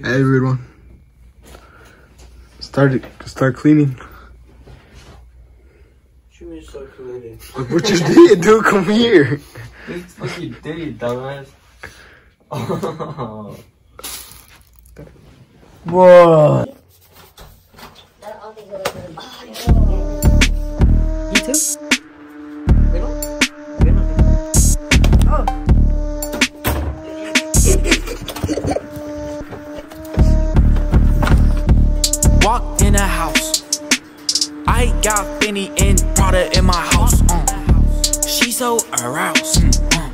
Hey everyone. Start start cleaning. What you mean start cleaning? Look what you did, dude. Come here. It's what you did, you dumbass. Oh. What? House. I got Benny and Prada in my house. Uh. She so aroused. Uh.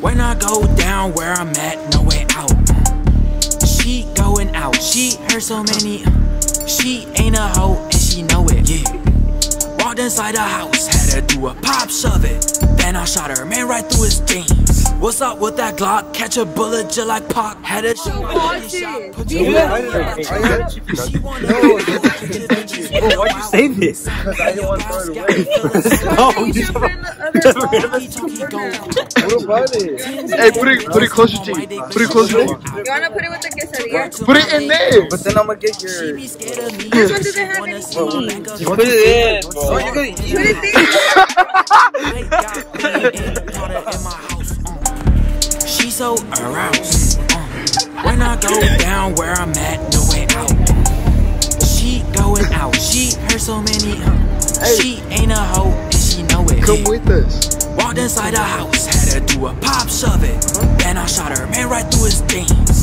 When I go down where I'm at, no way out. Uh. She going out. She heard so many. She ain't a hoe and she know it. Yeah. Walked inside the house, had to do a pop shove it. Then I shot her man right through his jeans. What's up with that Glock? Catch a bullet just like Pac. Had a shot. watch shot, it. put You your have hand to. up. I She wanna- Bro, why'd you say this? I didn't want to throw it away. No, You you should put it in the other box. What about it? Hey, put it put it closer to you. Put it closer to you. You wanna put it with the quesadilla? Put it in there. But then I'm gonna get your. Which Which one do they have any cheese? You put it in. Oh, put it there. She so aroused. When I go down where I'm at, no way out. She going out. She heard so many. Uh, she ain't a hoe and she know it. Come with us. Walked inside the house, had to do a pop shove it. Then I shot her man right through his jeans.